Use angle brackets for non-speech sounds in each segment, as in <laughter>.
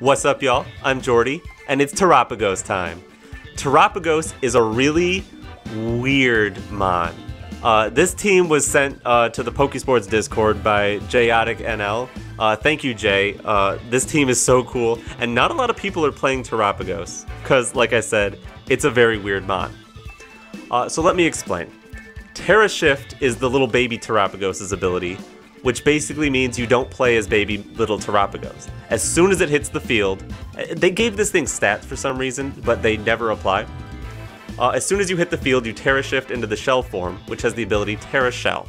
What's up, y'all? I'm Geordi, and it's Terapagos time. Terapagos is a really weird mon. Uh, this team was sent uh, to the Pokesports Discord by Jayotic NL. Uh, thank you, Jay. Uh, this team is so cool, and not a lot of people are playing Terapagos, because, like I said, it's a very weird mon. Uh, so let me explain. Tera Shift is the little baby Terapagos' ability, which basically means you don't play as baby little Terapagos. As soon as it hits the field, eh, they gave this thing stats for some reason, but they never apply. Uh, as soon as you hit the field, you Tera Shift into the Shell form, which has the ability Tera Shell.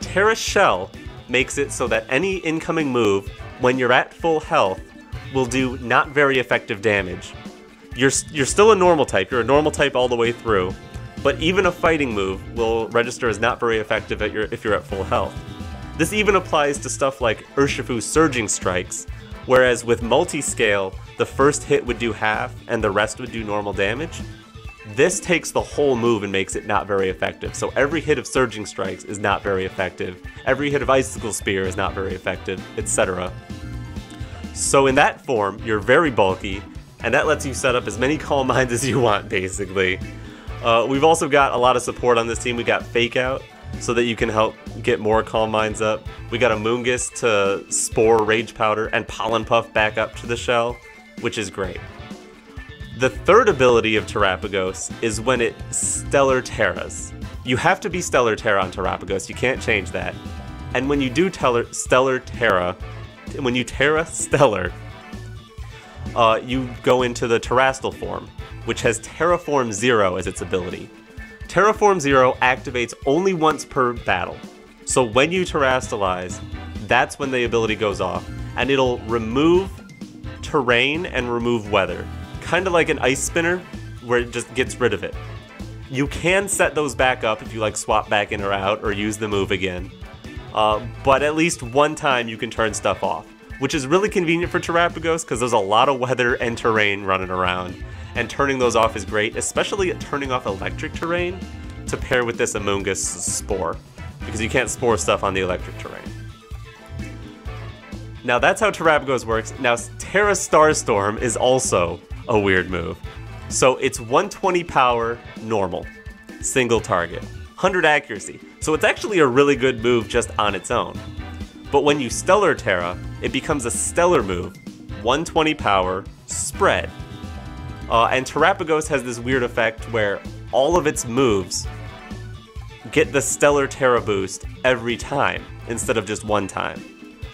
Tera Shell makes it so that any incoming move, when you're at full health, will do not very effective damage. You're, you're still a normal type, you're a normal type all the way through, but even a fighting move will register as not very effective your, if you're at full health. This even applies to stuff like Urshifu's Surging Strikes, whereas with multi-scale, the first hit would do half and the rest would do normal damage. This takes the whole move and makes it not very effective, so every hit of Surging Strikes is not very effective, every hit of Icicle Spear is not very effective, etc. So in that form, you're very bulky, and that lets you set up as many Calm Minds as you want, basically. Uh, we've also got a lot of support on this team. We got Fake Out, so that you can help get more Calm Minds up. We got Amoonguss to Spore Rage Powder and Pollen Puff back up to the shell, which is great. The third ability of Terapagos is when it Stellar Teras. You have to be Stellar Tera on Terapagos, you can't change that. And when you do teller, Stellar Tera, when you Tera Stellar, uh, you go into the Terastal form, which has Teraform Zero as its ability. Teraform Zero activates only once per battle. So when you Terastalize, that's when the ability goes off, and it'll remove terrain and remove weather. Kind of like an ice spinner, where it just gets rid of it. You can set those back up if you like swap back in or out or use the move again. Uh, but at least one time you can turn stuff off, which is really convenient for Terapagos because there's a lot of weather and terrain running around and turning those off is great, especially turning off electric terrain to pair with this Amoonguss Spore, because you can't spore stuff on the electric terrain. Now that's how Terapagos works. Now Tera Starstorm is also a weird move. So it's 120 power normal, single target, 100 accuracy. So it's actually a really good move just on its own. But when you Stellar Tera, it becomes a stellar move, 120 power, spread, uh, and Terapagos has this weird effect where all of its moves get the Stellar Tera boost every time instead of just one time.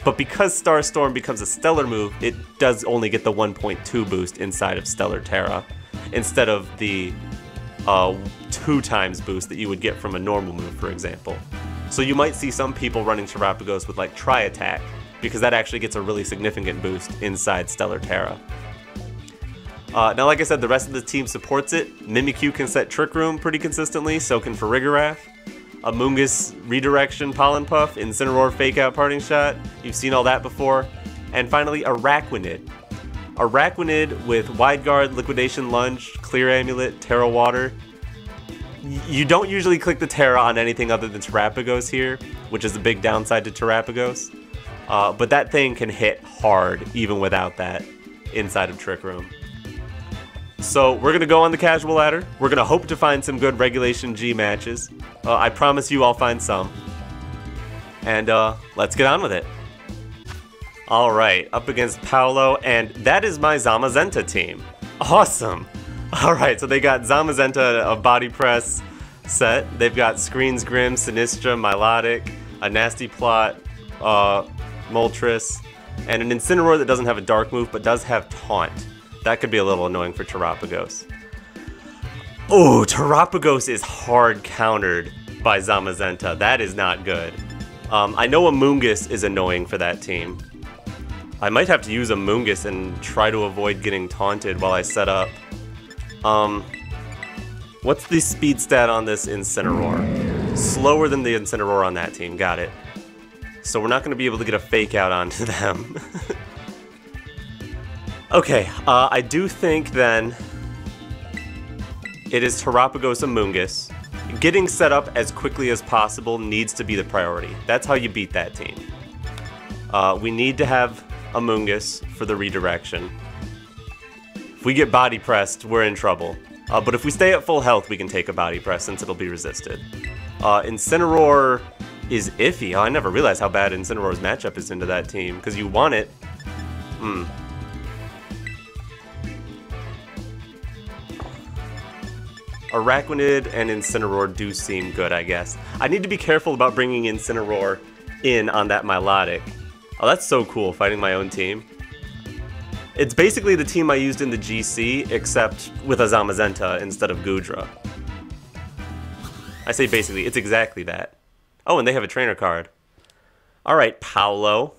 But because Starstorm becomes a stellar move, it does only get the 1.2 boost inside of Stellar Tera instead of the uh, two times boost that you would get from a normal move, for example. So you might see some people running Terapagos with like Tri Attack because that actually gets a really significant boost inside Stellar Tera. Uh, now, like I said, the rest of the team supports it. Mimikyu can set Trick Room pretty consistently, so can Farigiraf. Amoonguss Redirection Pollen Puff, Incineroar Fake Out Parting Shot. You've seen all that before. And finally, Araquanid. Araquanid with Wide Guard, Liquidation Lunge, Clear Amulet, Tera Water. You don't usually click the Tera on anything other than Terapagos here, which is a big downside to Terapagos. Uh, but that thing can hit hard even without that inside of Trick Room. So we're gonna go on the casual ladder. We're gonna hope to find some good regulation G matches. Uh, I promise you I'll find some. And uh, let's get on with it. All right, up against Paolo, and that is my Zamazenta team. Awesome. <laughs> All right, so they got Zamazenta, a body press set. They've got Screens Grim, Sinistcha, Milotic, a Nasty Plot, uh, Moltres, and an Incineroar that doesn't have a dark move but does have Taunt. That could be a little annoying for Terapagos. Oh, Terapagos is hard countered by Zamazenta. That is not good. Um, I know Amoonguss is annoying for that team. I might have to use Amoonguss and try to avoid getting taunted while I set up. Um, what's the speed stat on this Incineroar? Slower than the Incineroar on that team, got it. So we're not going to be able to get a fake out onto <laughs> them. Okay, uh, I do think then it is Terapagos Amoonguss. Getting set up as quickly as possible needs to be the priority. That's how you beat that team. Uh, we need to have Amoonguss for the redirection. If we get body pressed, we're in trouble. Uh, but if we stay at full health, we can take a body press since it'll be resisted. Uh, Incineroar is iffy. Oh, I never realized how bad Incineroar's matchup is into that team, because you want it. Hmm. Araquanid and Incineroar do seem good, I guess. I need to be careful about bringing Incineroar in on that Milotic. Oh, that's so cool, fighting my own team. It's basically the team I used in the GC, except with a Zamazenta instead of Gudra. I say basically, it's exactly that. Oh, and they have a trainer card. Alright, Paolo.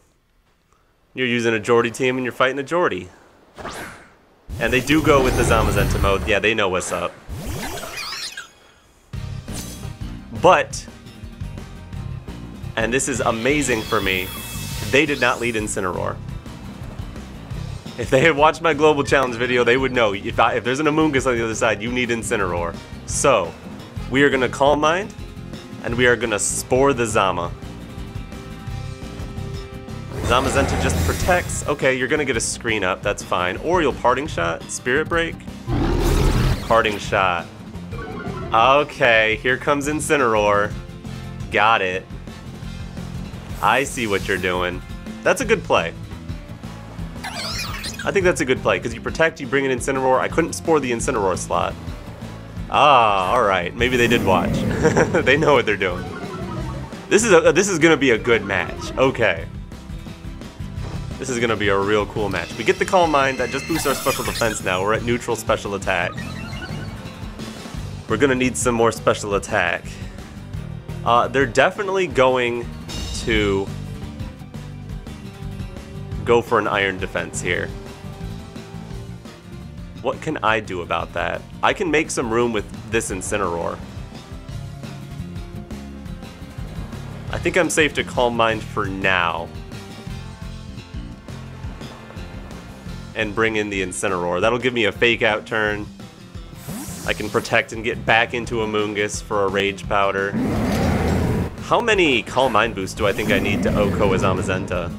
You're using a Geordi team and you're fighting a Geordi. And they do go with the Zamazenta mode. Yeah, they know what's up. But, and this is amazing for me, they did not lead Incineroar. If they had watched my Global Challenge video, they would know if, I, if there's an Amoonguss on the other side, you need Incineroar. So, we are going to Calm Mind, and we are going to Spore the Zama. Zamazenta just protects. Okay, you're going to get a screen up, that's fine. Or you'll Parting Shot, Spirit Break. Parting Shot. Okay, here comes Incineroar. Got it. I see what you're doing. That's a good play. I think that's a good play, because you protect, you bring in Incineroar. I couldn't spore the Incineroar slot. Ah, alright. Maybe they did watch. <laughs> they know what they're doing. This is a, this is gonna be a good match. Okay. This is gonna be a real cool match. We get the Calm Mind, that just boosts our special defense now. We're at neutral special attack. We're gonna need some more special attack. Uh, they're definitely going to go for an iron defense here. What can I do about that? I can make some room with this Incineroar. I think I'm safe to Calm Mind for now. And bring in the Incineroar. That'll give me a fake out turn. I can protect and get back into Amoonguss for a Rage Powder. How many Calm Mind boosts do I think I need to OHKO as Zamazenta?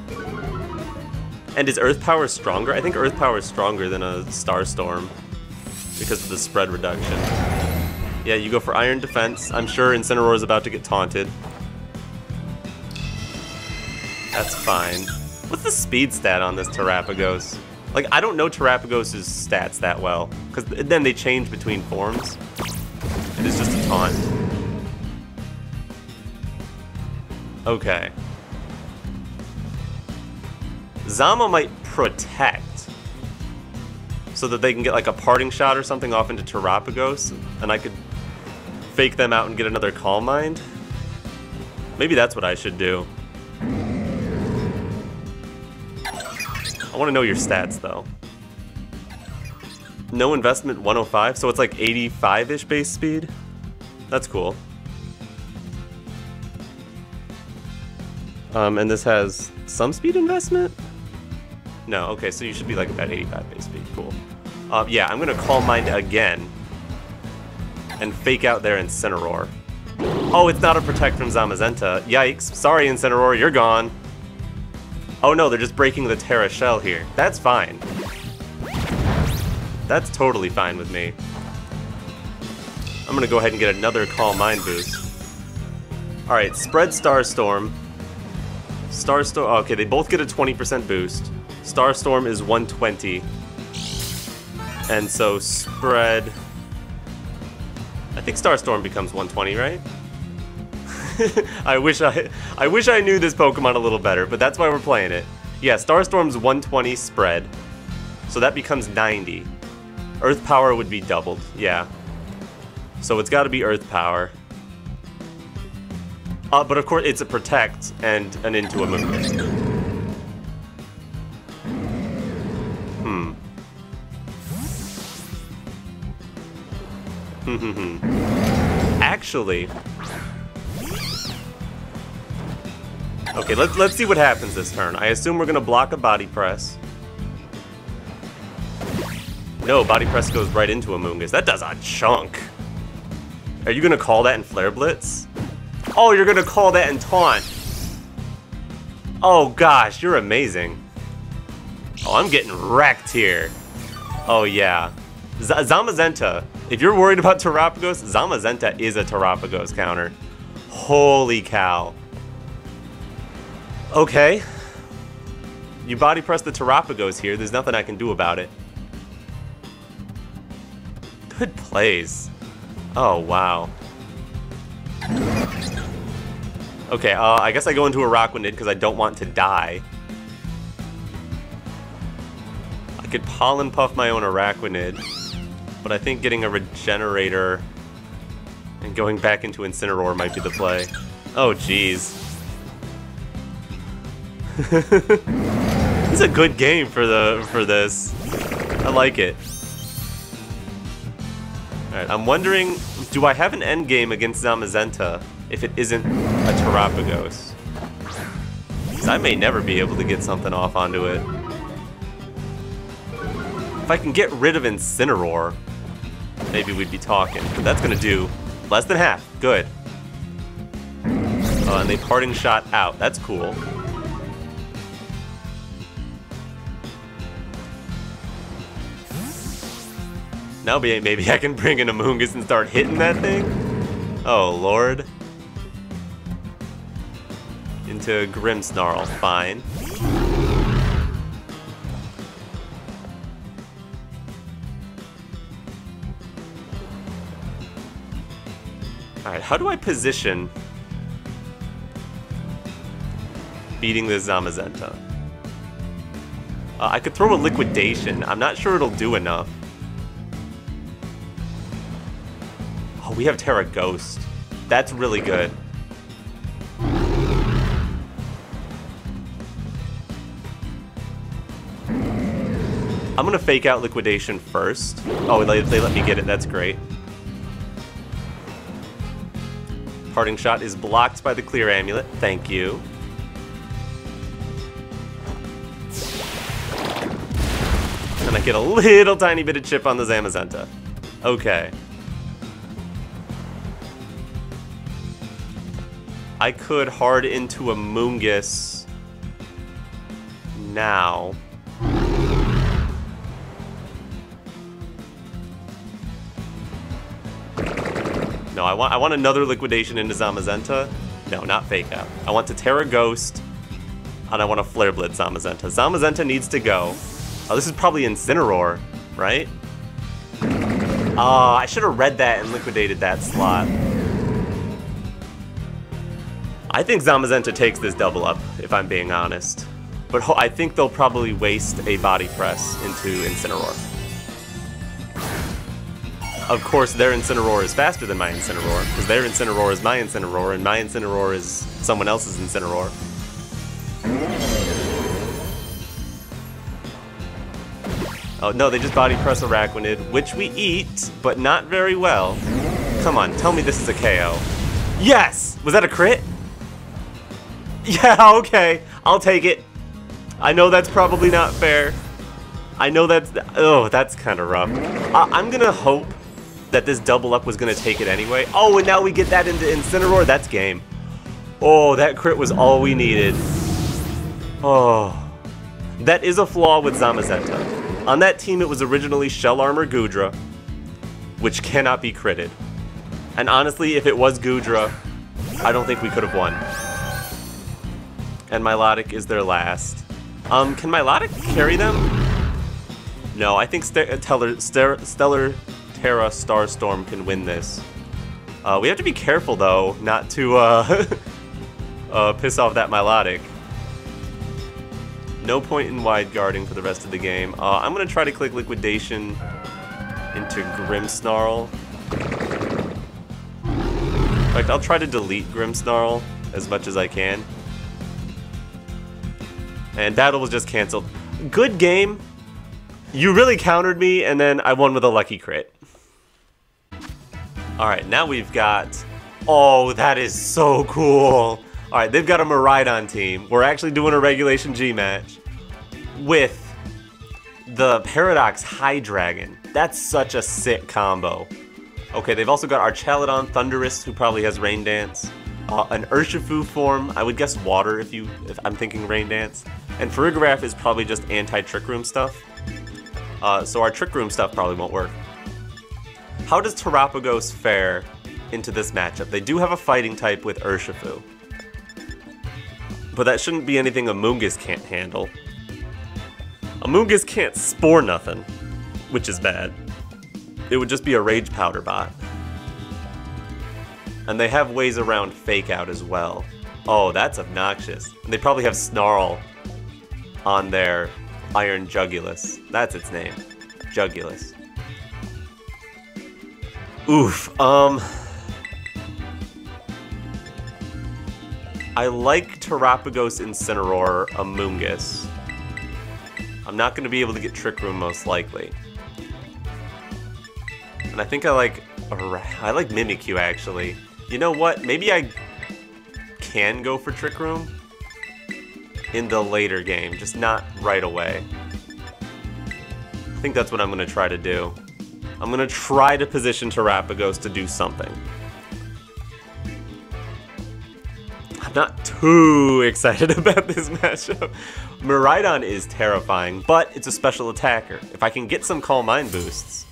And is Earth Power stronger? I think Earth Power is stronger than a Starstorm because of the spread reduction. Yeah, you go for Iron Defense. I'm sure Incineroar is about to get taunted. That's fine. What's the speed stat on this Terapagos? Like, I don't know Terapagos' stats that well, because then they change between forms. And It is just a taunt. Okay. Zama might protect, so that they can get like a parting shot or something off into Terapagos, and I could fake them out and get another Calm Mind. Maybe that's what I should do. I want to know your stats, though. No investment 105, so it's like 85-ish base speed? That's cool. Um, and this has some speed investment? No, okay, so you should be like about 85 base speed, cool. Uh, yeah, I'm gonna Calm Mind again. And fake out their Incineroar. Oh, it's not a Protect from Zamazenta. Yikes, sorry Incineroar, you're gone. Oh no, they're just breaking the Tera Shell here. That's fine. That's totally fine with me. I'm gonna go ahead and get another Calm Mind boost. Alright, Spread Starstorm. Starstorm, oh, okay, they both get a 20% boost. Starstorm is 120. And so Spread... I think Starstorm becomes 120, right? <laughs> I wish I I wish I knew this Pokemon a little better, but that's why we're playing it. Yeah, Starstorm's 120 spread, so that becomes 90. Earth Power would be doubled, yeah. So it's got to be Earth Power. Uh, but of course, it's a Protect and an Into a Movement. Hmm. Actually, Okay, let's, let's see what happens this turn. I assume we're to block a body press. No, body press goes right into Amoonguss. That does a chunk. Are you to call that in Flare Blitz? Oh, you're to call that in Taunt. Oh gosh, you're amazing. Oh, I'm getting wrecked here. Oh, yeah. Z Zamazenta. If you're worried about Terapagos, Zamazenta is a Terapagos counter. Holy cow. Okay. You body press the Terapagos here. There's nothing I can do about it. Good plays. Oh, wow. Okay, uh, I guess I go into a Araquanid because I don't want to die. I could Pollen Puff my own Araquanid, but I think getting a Regenerator and going back into Incineroar might be the play. Oh, jeez. <laughs> is a good game for the for this. I like it. Alright, I'm wondering, do I have an end game against Zamazenta if it isn't a Terapagos? Because I may never be able to get something off onto it. If I can get rid of Incineroar, maybe we'd be talking. But that's to do less than half. Good. Uh, and they parting shot out. That's cool. Now maybe I can bring in Amoonguss and start hitting that thing? Oh, lord. Into Grimmsnarl, fine. Alright, how do I position beating the Zamazenta? Uh, I could throw a Liquidation. I'm not sure it'll do enough. Oh, we have Tera Ghost. That's really good. I'm gonna fake out Liquidation first. Oh, they, they let me get it, that's great. Parting Shot is blocked by the Clear Amulet, thank you. And I get a little tiny bit of chip on the Zamazenta. Okay. I could hard into Amoonguss now. No, I want I want another liquidation into Zamazenta. No, not fake out. I want to Tera Ghost, and I want to Flare Blitz Zamazenta. Zamazenta needs to go. Oh, this is probably Incineroar, right? Ah, uh, I should have read that and liquidated that slot. I think Zamazenta takes this double up, if I'm being honest. But I think they'll probably waste a body press into Incineroar. Of course, their Incineroar is faster than my Incineroar, because their Incineroar is my Incineroar, and my Incineroar is someone else's Incineroar. Oh, no, they just body press Araquanid, which we eat, but not very well. Come on, tell me this is a KO. Yes! Was that a crit? <laughs> Yeah, okay. I'll take it. I know that's probably not fair. I know that's... Oh, that's kind of rough. I I'm going to hope that this double up was going to take it anyway. Oh, and now we get that into Incineroar. That's game. Oh, that crit was all we needed. Oh. That is a flaw with Zamazenta. On that team, it was originally Shell Armor Gudra, which cannot be critted. And honestly, if it was Gudra, I don't think we could have won and Milotic is their last. Um, can Milotic carry them? No, I think St Stellar, Stellar Tera Starstorm can win this. Uh, we have to be careful, though, not to uh, <laughs> uh, piss off that Milotic. No point in wide guarding for the rest of the game. Uh, I'm going to try to click Liquidation into Grimmsnarl. In fact, I'll try to delete Grimmsnarl as much as I can. And battle was just canceled. Good game. You really countered me, and then I won with a lucky crit. Alright, now we've got... Oh, that is so cool. Alright, they've got a Miraidon team. We're actually doing a Regulation G match with the Paradox High Dragon. That's such a sick combo. Okay, they've also got Archaludon Thundurus, who probably has Rain Dance. Uh, an Urshifu form. I would guess water if you if I'm thinking Rain Dance. And Farigiraf is probably just anti-Trick Room stuff. Uh, so our Trick Room stuff probably won't work. How does Terapagos fare into this matchup? They do have a fighting type with Urshifu. But that shouldn't be anything Amoonguss can't handle. Amoonguss can't spore nothing, which is bad. It would just be a Rage Powder bot. And they have ways around Fake Out as well. Oh, that's obnoxious. And they probably have Snarl on their Iron Jugulis. That's its name. Jugulis. Oof, um... I like Terapagos Incineroar Amoonguss. I'm not going to be able to get Trick Room most likely. And I think I like... I like Mimikyu actually. You know what? Maybe I can go for Trick Room in the later game, just not right away. I think that's what I'm to try to do. I'm to try to position Terapagos to do something. I'm not too <laughs> excited <laughs> about this matchup. Miraidon is terrifying, but it's a special attacker. If I can get some Calm Mind boosts...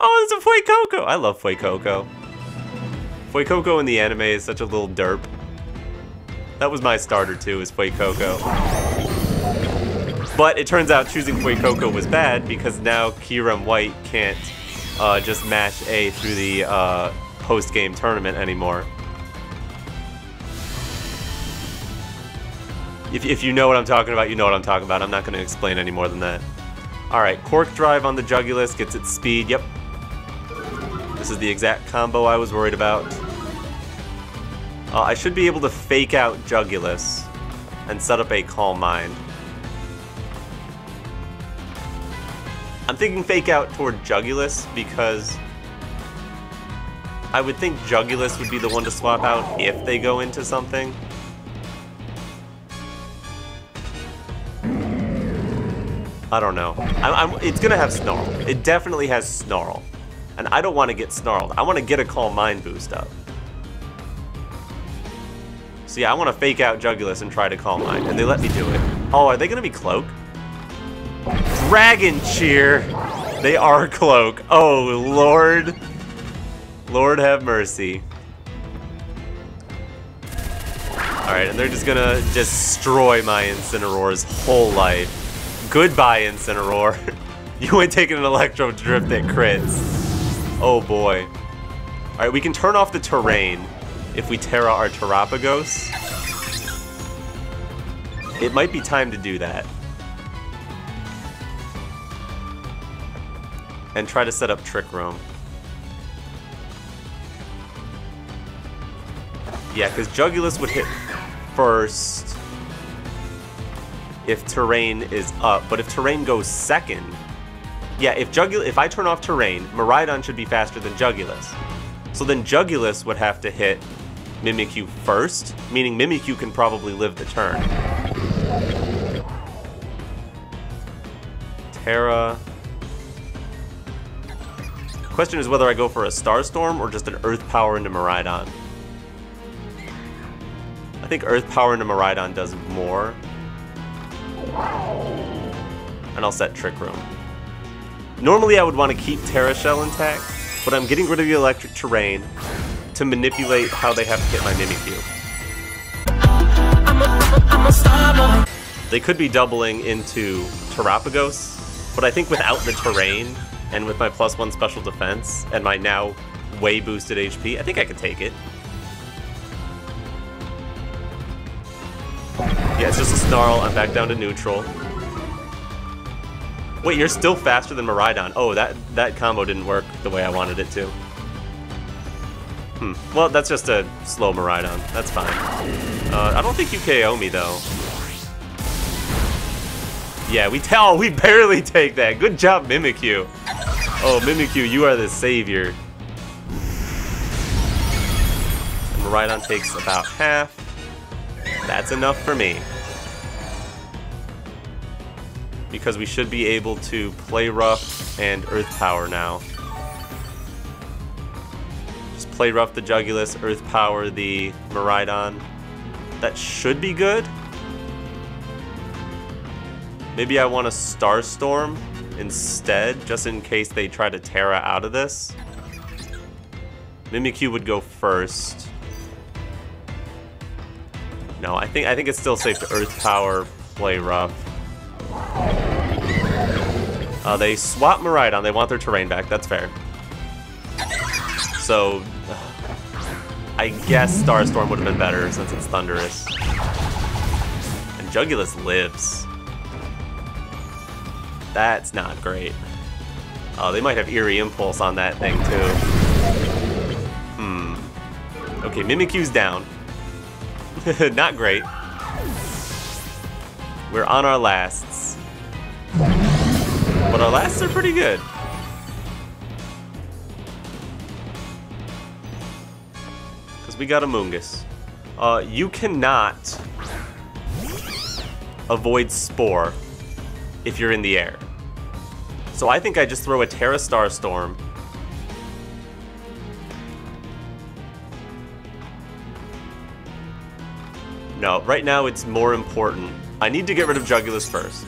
Oh, it's a Fuecoco! I love Fuecoco. Fuecoco in the anime is such a little derp. That was my starter too, is Fuecoco. But it turns out choosing Fuecoco was bad because now Kyurem White can't uh, just match A through the uh, post-game tournament anymore. If, if you know what I'm talking about, you know what I'm talking about. I'm not going to explain any more than that. Alright, Quark Drive on the Jugulis gets its speed. Yep, this is the exact combo I was worried about. Uh, I should be able to fake out Jugulis and set up a Calm Mind. I'm thinking fake out toward Jugulis because I would think Jugulis would be the one to swap out if they go into something. I don't know. I'm, I'm, it's gonna have Snarl. It definitely has Snarl. And I don't want to get snarled. I want to get a Calm Mind boost up. So yeah, I want to fake out Jugulis and try to Calm Mind, and they let me do it. Oh, are they going to be Cloak? Dragon Cheer! They are Cloak. Oh, Lord. Lord have mercy. Alright, and they're just gonna destroy my Incineroar's whole life. Goodbye, Incineroar. <laughs> you ain't taking an Electro Drift that crits. Oh boy. Alright, we can turn off the terrain if we Tera our Terapagos. It might be time to do that. And try to set up Trick Room. Yeah, because Jugulis would hit first if terrain is up, but if terrain goes second, yeah, if Jugul if I turn off terrain, Miraidon should be faster than Jugulis. So then Jugulis would have to hit Mimikyu first, meaning Mimikyu can probably live the turn. Tera. Question is whether I go for a Starstorm or just an Earth Power into Miraidon. I think Earth Power into Miraidon does more. And I'll set Trick Room. Normally I would want to keep Tera Shell intact, but I'm getting rid of the electric terrain to manipulate how they have to hit my Mimikyu. They could be doubling into Terapagos, but I think without the terrain and with my plus one special defense and my now way boosted HP, I think I could take it. Yeah, it's just a Snarl. I'm back down to neutral. Wait, you're still faster than Miraidon. Oh, that, that combo didn't work the way I wanted it to. Hmm. Well, that's just a slow Miraidon. That's fine. Uh, I don't think you KO me, though. Yeah, we tell <laughs> we barely take that. Good job, Mimikyu. Oh, Mimikyu, you are the savior. And Miraidon takes about half. That's enough for me because we should be able to play rough and earth power now. Just Play Rough the Jugulis, Earth Power the Miraidon. That should be good. Maybe I want a Starstorm instead, just in case they try to Tera out of this. Mimikyu would go first. No, I think I think it's still safe to Earth Power, play rough. Uh, they swap Miraidon. They want their terrain back. That's fair. So, I guess Starstorm would have been better since it's Thundurus. And Jugulis lives. That's not great. Oh, they might have Eerie Impulse on that thing, too. Hmm. Okay, Mimikyu's down. <laughs> not great. We're on our lasts. But our lasts are pretty good. Because we got Amoonguss. Uh, you cannot avoid Spore if you're in the air. So I think I just throw a Tera Star Storm. No, right now it's more important. I need to get rid of Jugulis first.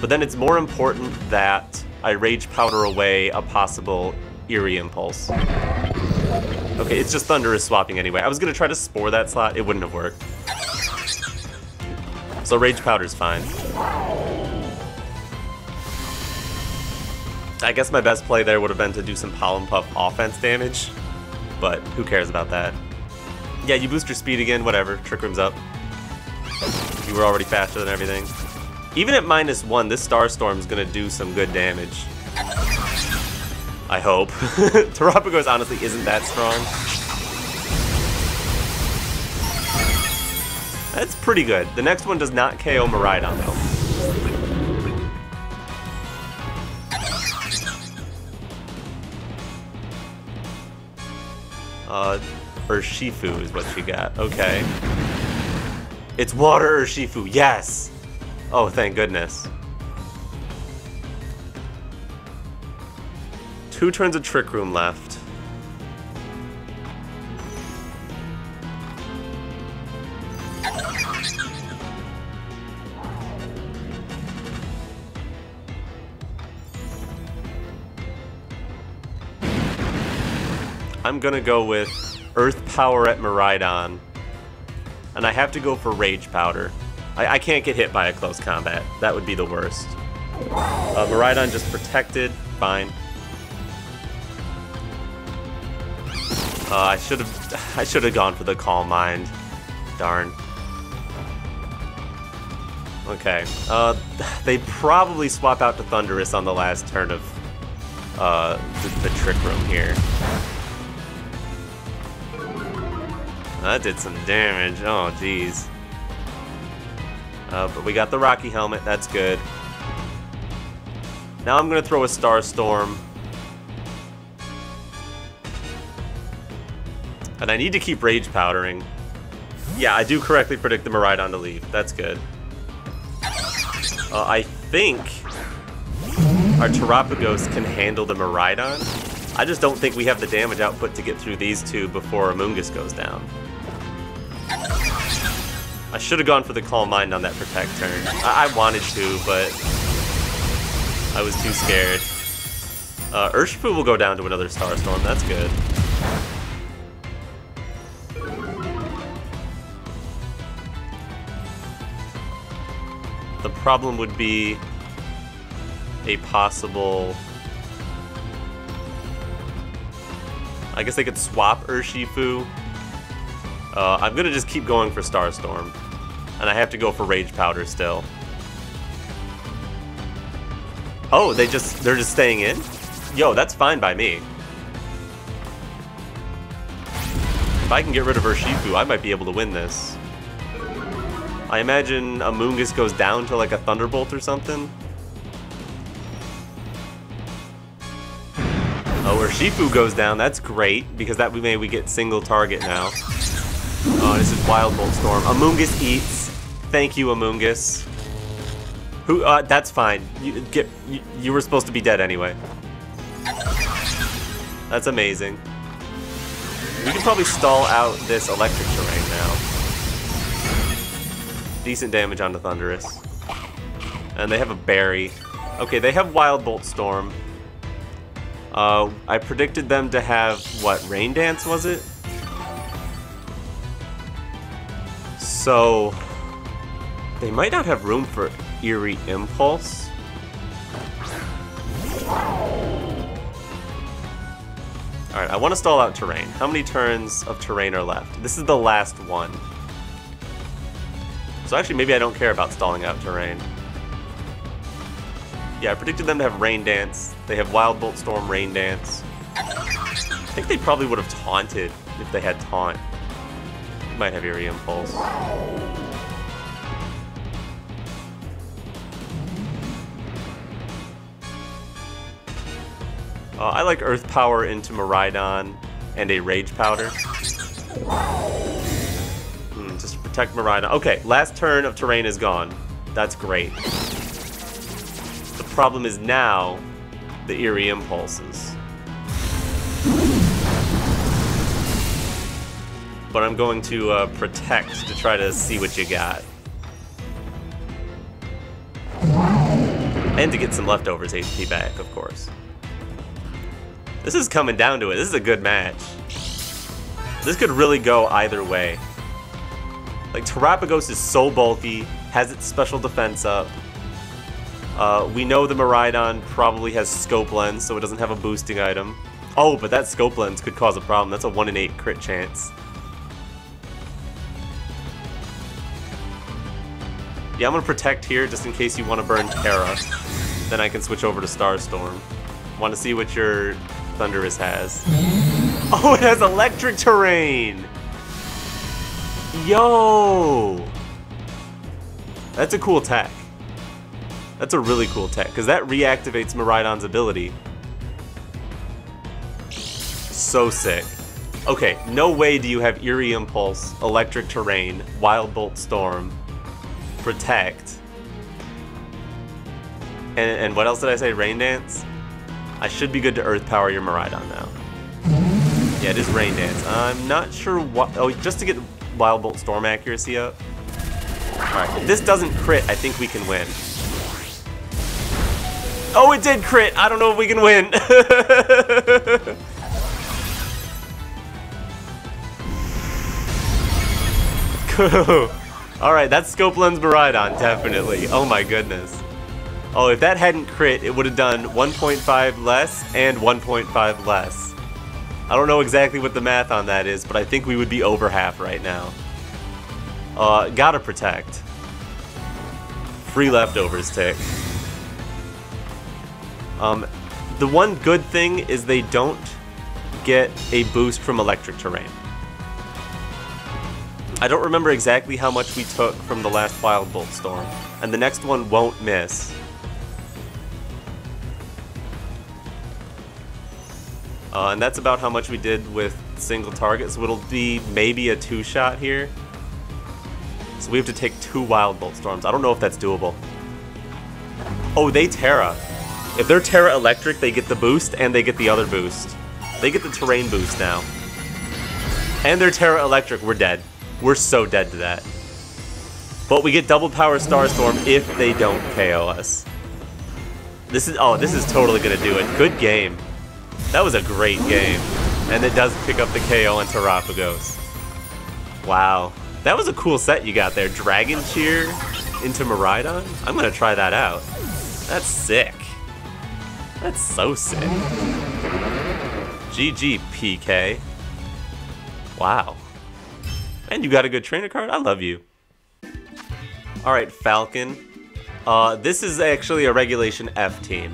But then it's more important that I Rage Powder away a possible Eerie Impulse. Okay, it's just Thundurus swapping anyway. I was gonna try to Spore that slot, it wouldn't have worked. So Rage Powder's fine. I guess my best play there would have been to do some Pollen Puff offense damage, but who cares about that? Yeah, you boost your speed again, whatever, Trick Room's up. You were already faster than everything. Even at minus one, this Starstorm is gonna do some good damage. I hope. <laughs> Terapagos honestly isn't that strong. That's pretty good. The next one does not KO Miraidon though. Uh, Urshifu is what she got. Okay. It's water Urshifu, yes! Oh, thank goodness. Two turns of Trick Room left. I'm gonna go with Earth Power at Miraidon. And I have to go for Rage Powder. I, I can't get hit by a close combat. That would be the worst. Uh, Miraidon just protected. Fine. Uh, I should have <laughs> I should have gone for the Calm Mind. Darn. Okay. Uh, <laughs> they probably swap out to Thundurus on the last turn of uh, the, the Trick Room here. That did some damage. Oh, jeez. Uh, but we got the Rocky Helmet. That's good. Now I'm to throw a Star Storm. And I need to keep Rage Powdering. Yeah, I do correctly predict the Miraidon to leave. That's good. Uh, I think our Terapagos can handle the Miraidon. I just don't think we have the damage output to get through these two before Amoonguss goes down. I should have gone for the Calm Mind on that Protect turn. I, I wanted to, but I was too scared. Uh, Urshifu will go down to another Starstorm. That's good. The problem would be a possible... I guess they could swap Urshifu. Uh, I'm gonna just keep going for Starstorm. And I have to go for Rage Powder still. Oh, they just, they're just staying in? Yo, that's fine by me. If I can get rid of Urshifu, I might be able to win this. I imagine Amoonguss goes down to like a Thunderbolt or something. Oh, Urshifu goes down, that's great, because that way we get single target now. Oh, this is Wild Bolt Storm. Amoonguss eats. Thank you, Amoonguss. Who, uh, that's fine. You, get, you, you were supposed to be dead anyway. That's amazing. We can probably stall out this electric terrain now. Decent damage on the Thundurus. And they have a berry. Okay, they have Wild Bolt Storm. Uh, I predicted them to have, what, Rain Dance, was it? So, they might not have room for Eerie Impulse. Alright, I want to stall out terrain. How many turns of terrain are left? This is the last one. So actually, maybe I don't care about stalling out terrain. Yeah, I predicted them to have Rain Dance. They have Wild Bolt Storm Rain Dance. I think they probably would have taunted if they had Taunt. Might have Eerie Impulse. Uh, I like Earth Power into Miraidon and a Rage Powder. Hmm, just to protect Miraidon. Okay, last turn of terrain is gone. That's great. The problem is now the Eerie Impulses. But I'm going to uh, protect to try to see what you got. And to get some leftovers HP back, of course. This is coming down to it. This is a good match. This could really go either way. Like, Terapagos is so bulky, has its special defense up. Uh, we know the Miraidon probably has Scope Lens, so it doesn't have a boosting item. Oh, but that Scope Lens could cause a problem. That's a 1 in 8 crit chance. Yeah, I'm gonna protect here just in case you want to burn Tera. Then I can switch over to Starstorm. Want to see what your Thundurus has. <laughs> Oh, it has electric terrain! Yo! That's a cool tech. That's a really cool tech, because that reactivates Miraidon's ability. So sick. Okay, no way do you have Eerie Impulse, Electric Terrain, Wild Bolt Storm, Protect, and, and what else did I say? Rain Dance? I should be good to Earth Power your Miraidon now. Yeah, it is Rain Dance. I'm not sure what... Oh, just to get Wild Bolt Storm accuracy up. Alright, if this doesn't crit, I think we can win. Oh, it did crit! I don't know if we can win. <laughs> Alright, that's Scope Lens Miraidon, definitely. Oh my goodness. Oh, if that hadn't crit, it would have done 1.5 less and 1.5 less. I don't know exactly what the math on that is, but I think we would be over half right now. Uh, gotta protect. Free leftovers tick. Um, the one good thing is they don't get a boost from electric terrain. I don't remember exactly how much we took from the last Wild Bolt Storm, and the next one won't miss. Uh, and that's about how much we did with single targets. So it'll be maybe a two-shot here. So we have to take two Wild Bolt Storms. I don't know if that's doable. Oh, they Tera. If they're Tera Electric, they get the boost and they get the other boost. They get the terrain boost now. And they're Tera Electric, we're dead. We're so dead to that. But we get double power Starstorm if they don't KO us. This is, oh, this is totally gonna do it. Good game. That was a great game. And it does pick up the KO on Terapagos. Wow. That was a cool set you got there. Dragon Cheer into Miraidon? I'm gonna try that out. That's sick. That's so sick. GG, PK. Wow. And you got a good trainer card? I love you. Alright, Falcon. Uh, this is actually a Regulation F team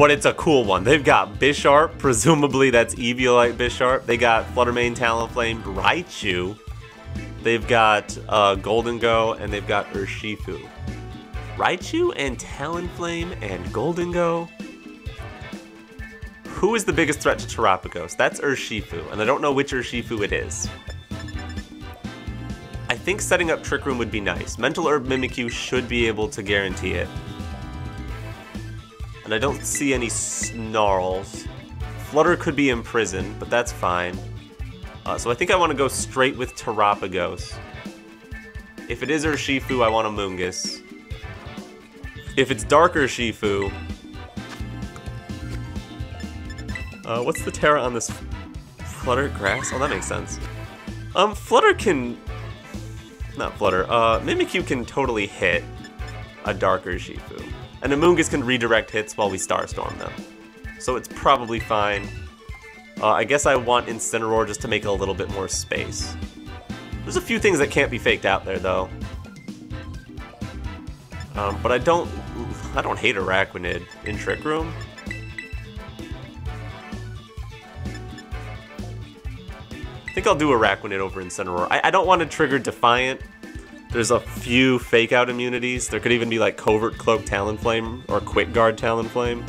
but it's a cool one. They've got Bisharp, presumably that's Eviolite Bisharp. They got Fluttermane, Talonflame, Raichu. They've got uh, Gholdengo, and they've got Urshifu. Raichu and Talonflame and Gholdengo. Who is the biggest threat to Terapagos? That's Urshifu, and I don't know which Urshifu it is. I think setting up Trick Room would be nice. Mental Herb Mimikyu should be able to guarantee it. And I don't see any snarls. Flutter could be in prison, but that's fine. Uh, so I think I want to go straight with Terapagos. If it is Urshifu, I want Amoonguss. If it's darker Shifu... Uh, what's the Tera on this Flutter? Grass? Oh, that makes sense. Um, Flutter can... Not Flutter. Uh, Mimikyu can totally hit a darker Urshifu. And Amoonguss can redirect hits while we Starstorm them. So it's probably fine. Uh, I guess I want Incineroar just to make a little bit more space. There's a few things that can't be faked out there, though. Um, but I don't... I don't hate Araquanid in Trick Room. I think I'll do Araquanid over Incineroar. I, I don't want to trigger Defiant. There's a few fake out immunities. There could even be like Covert Cloak Talonflame or Quick Guard Talonflame.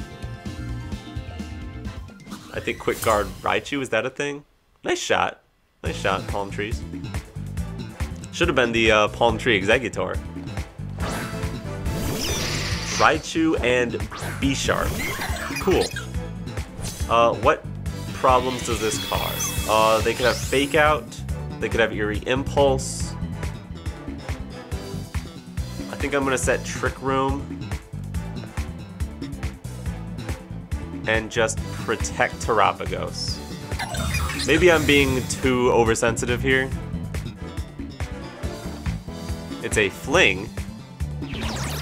I think Quick Guard Raichu, is that a thing? Nice shot. Nice shot, Palm Trees. Should have been the uh, Palm Tree Executor. Raichu and Bisharp. Cool. Uh, what problems does this cause? Uh, they could have Fake Out. They could have Eerie Impulse. I think I'm to set Trick Room. And just protect Terapagos. Maybe I'm being too oversensitive here. It's a fling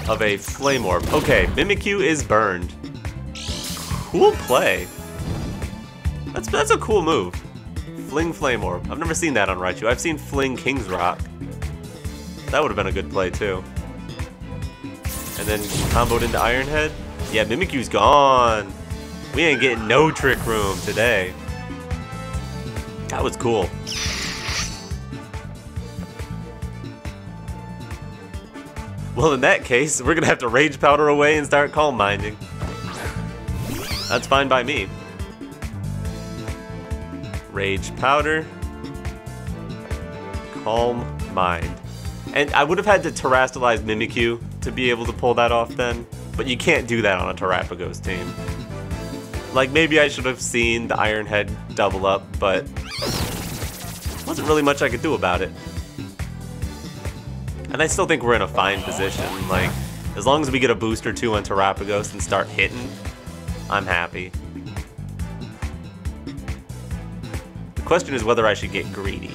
of a Flame Orb. Okay, Mimikyu is burned. Cool play. That's, that's a cool move. Fling Flame Orb. I've never seen that on Raichu. I've seen Fling King's Rock. That would have been a good play too. And then comboed into Iron Head. Yeah, Mimikyu's gone. We ain't getting no Trick Room today. That was cool. Well, in that case, we're gonna have to Rage Powder away and start Calm Minding. That's fine by me. Rage Powder. Calm Mind. And I would have had to Terastallize Mimikyu to be able to pull that off then, but you can't do that on a Terapagos team. Like, maybe I should have seen the Iron Head double up, but wasn't really much I could do about it. And I still think we're in a fine position. Like, as long as we get a boost or two on Terapagos and start hitting, I'm happy. The question is whether I should get greedy.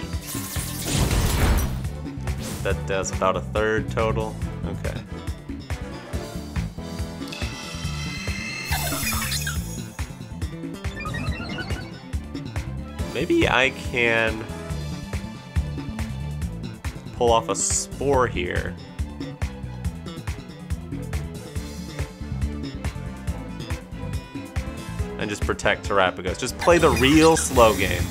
That does about a third total. Okay. Maybe I can pull off a spore here. And just protect Terapagos. Just play the real slow game.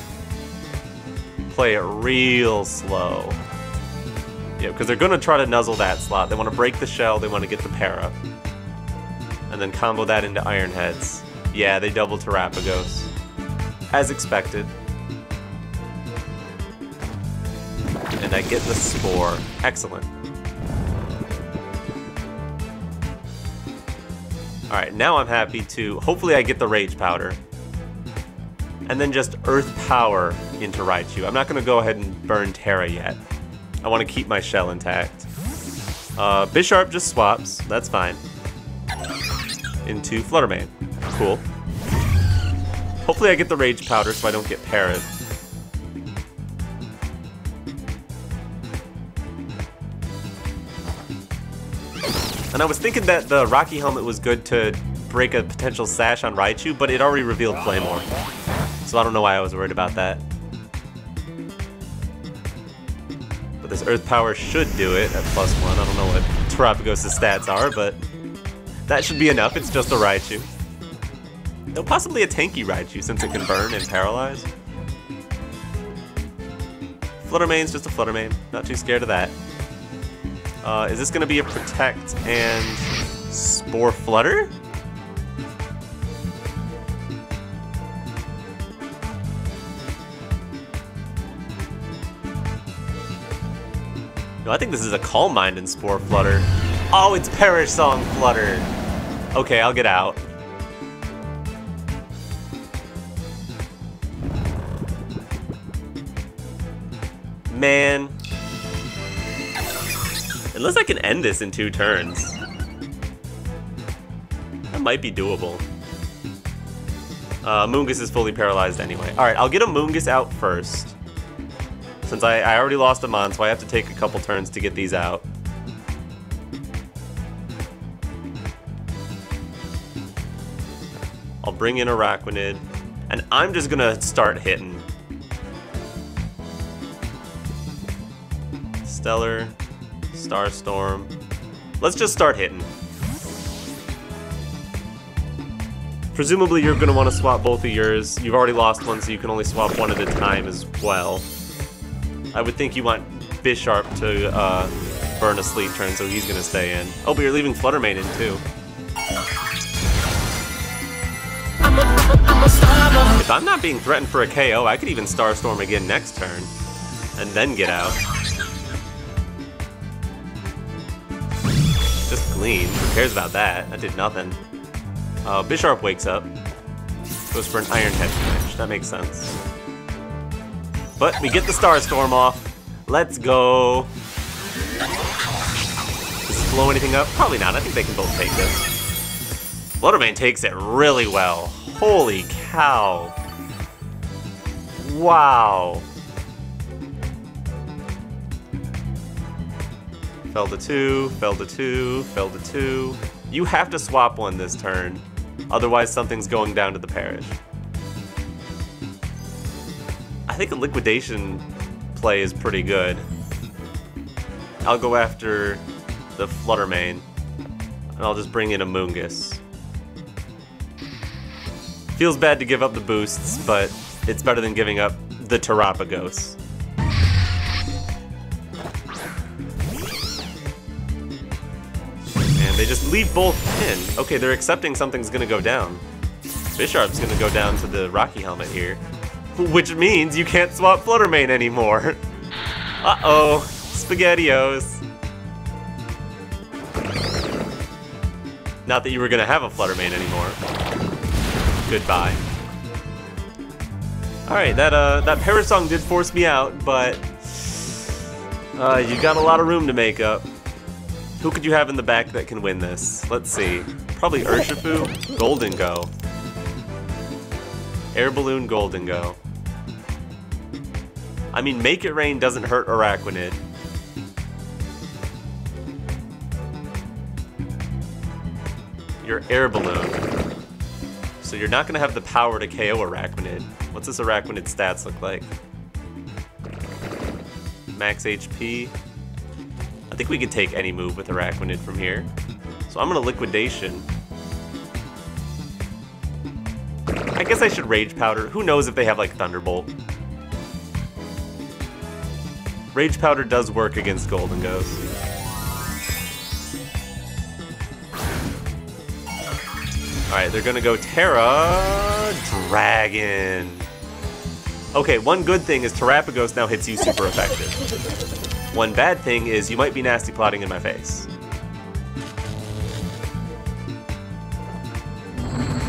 Play it real slow. Yeah, because they're going to try to nuzzle that slot. They want to break the shell, they want to get the para. And then combo that into Iron Heads. Yeah, they double Terapagos. As expected. And I get the Spore. Excellent. Alright, now I'm happy to... Hopefully I get the Rage Powder. And then just Earth Power into Raichu. I'm not going to go ahead and burn Tera yet. I want to keep my shell intact. Uh, Bisharp just swaps. That's fine. Into Flutter Mane. Cool. Hopefully I get the Rage Powder so I don't get parried. And I was thinking that the Rocky Helmet was good to break a potential sash on Raichu, but it already revealed Claymore. So I don't know why I was worried about that. But this Earth Power should do it at plus one. I don't know what Terapagos' stats are, but that should be enough. It's just a Raichu. No, possibly a tanky Raichu since it can burn and paralyze. Flutter Mane's just a Flutter Mane. Not too scared of that. Uh, is this going to be a Protect and Spore Flutter? No, I think this is a Calm Mind and Spore Flutter. Oh, it's Perish Song Flutter. Okay, I'll get out. Man. Unless I can end this in two turns. That might be doable. Uh, Moongus is fully paralyzed anyway. Alright, I'll get a Moongus out first. Since I, I already lost a Mon, so I have to take a couple turns to get these out. I'll bring in Araquanid, and I'm just gonna start hitting. Stellar, Starstorm. Let's just start hitting. Presumably you're going to want to swap both of yours. You've already lost one, so you can only swap one at a time as well. I would think you want Bisharp to uh, burn a sleep turn, so he's going to stay in. Oh, but you're leaving Fluttermane in too. If I'm not being threatened for a KO, I could even Starstorm again next turn, and then get out. Gleam, who cares about that? That did nothing. Uh, Bisharp wakes up, goes for an Iron Head finish, that makes sense. But we get the Starstorm off. Let's go. Does blow anything up? Probably not, I think they can both take this. Fluttermane takes it really well. Holy cow. Wow. Fell to two, fell to two, fell to two. You have to swap one this turn. Otherwise, something's going down to the perish. I think a liquidation play is pretty good. I'll go after the Fluttermane, and I'll just bring in a Moongus. Feels bad to give up the boosts, but it's better than giving up the Terapagos. And they just leave both in. Okay, they're accepting something's gonna go down. Bisharp's gonna go down to the Rocky Helmet here. Which means you can't swap Fluttermane anymore. <laughs> Uh-oh, SpaghettiOs. Not that you were gonna have a Fluttermane anymore. Goodbye. Alright, that uh that Perish Song did force me out, but uh, you got a lot of room to make up. Who could you have in the back that can win this? Let's see. Probably Urshifu, Gholdengo. Air Balloon, Gholdengo. I mean, Make It Rain doesn't hurt Araquanid. Your Air Balloon. So you're not going to have the power to KO Araquanid. What's this Araquanid stats look like? Max HP. I think we can take any move with Araquanid from here. So I'm going to Liquidation. I guess I should Rage Powder. Who knows if they have, like, Thunderbolt. Rage Powder does work against Ghosts. Alright, they're gonna go Tera Dragon. Okay, one good thing is Terapagos now hits you super effective. One bad thing is you might be nasty plotting in my face.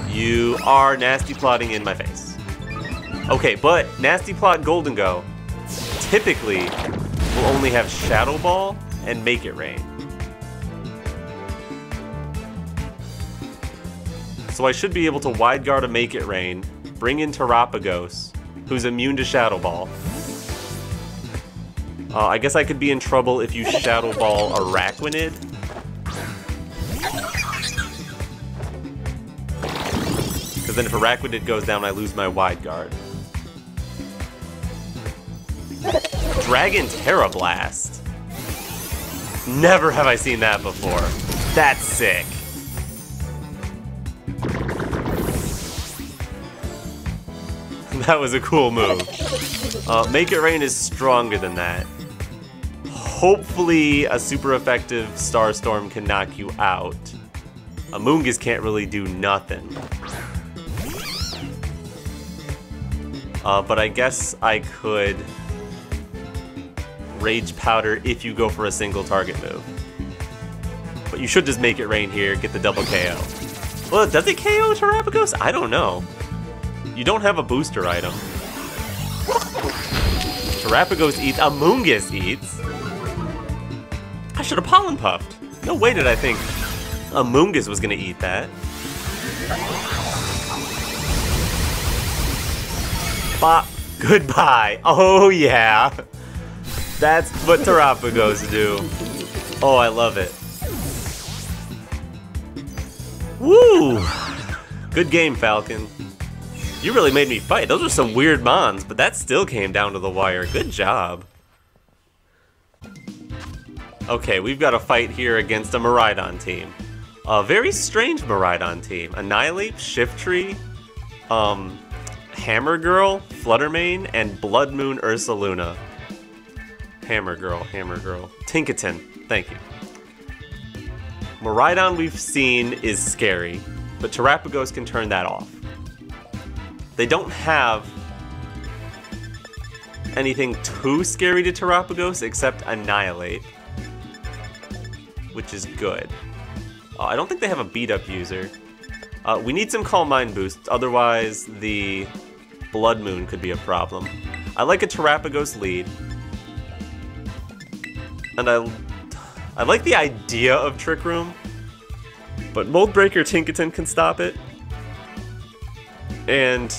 You are nasty plotting in my face. Okay, but nasty plot Gholdengo typically will only have Shadow Ball and Make It Rain. So I should be able to wide guard a Make It Rain, bring in Terapagos, who's immune to Shadow Ball. Uh, I guess I could be in trouble if you Shadow Ball Araquanid. Because then if Araquanid goes down, I lose my wide guard. Dragon Tera Blast. Never have I seen that before. That's sick. <laughs> that was a cool move. Uh, Make It Rain is stronger than that. Hopefully a super effective Starstorm can knock you out. A Moongus can't really do nothing. Uh, but I guess I could Rage Powder if you go for a single target move. But you should just make it rain here, get the double KO. Well, does it KO Terapagos? I don't know. You don't have a booster item. Terapagos eats. Amoonguss eats. Should have pollen puffed. No way did I think Amoonguss was gonna eat that. Bop. Goodbye. <laughs> Oh yeah. That's what Terapagos do. Oh, I love it. Woo! Good game, Falcon. You really made me fight. Those were some weird mons, but that still came down to the wire. Good job. Okay, we've got a fight here against a Miraidon team. A very strange Miraidon team. Annihilape, Shiftry, um, Hammer Girl, Fluttermane, and Blood Moon Ursaluna. Hammer Girl, Hammer Girl. Tinkaton, thank you. Miraidon we've seen is scary, but Terapagos can turn that off. They don't have anything too scary to Terapagos except Annihilape, which is good. Uh, I don't think they have a beat up user. Uh, we need some Calm Mind boosts, otherwise the Blood Moon could be a problem. I like a Terapagos lead. And I, I like the idea of Trick Room, but Mold Breaker Tinkaton can stop it. And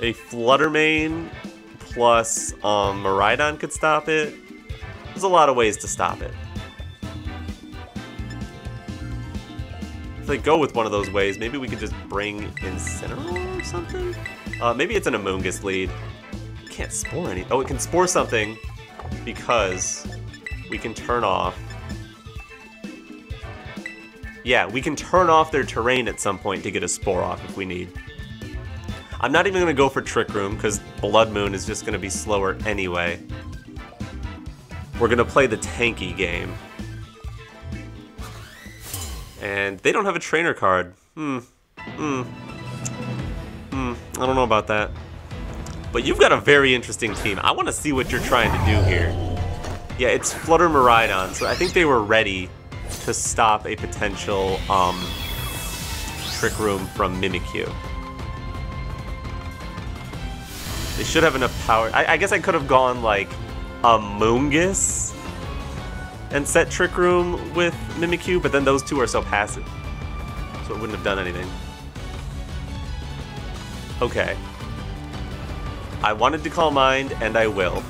a Fluttermane plus um, Miraidon could stop it. There's a lot of ways to stop it. If they go with one of those ways, maybe we could just bring Incineroar or something? Uh, maybe it's an Amoonguss lead. Can't spore any- oh, it can spore something because we can turn off... Yeah, we can turn off their terrain at some point to get a spore off if we need. I'm not even going to go for Trick Room because Blood Moon is just going to be slower anyway. We're to play the tanky game. And they don't have a trainer card. Hmm. Hmm. Hmm. I don't know about that. But you've got a very interesting team. I want to see what you're trying to do here. Yeah, it's Flutter Miraidon, so I think they were ready to stop a potential um, Trick Room from Mimikyu. They should have enough power. I, I guess I could have gone like Amoonguss and set Trick Room with Mimikyu, but then those two are so passive. So it wouldn't have done anything. Okay. I wanted to call Mind, and I will.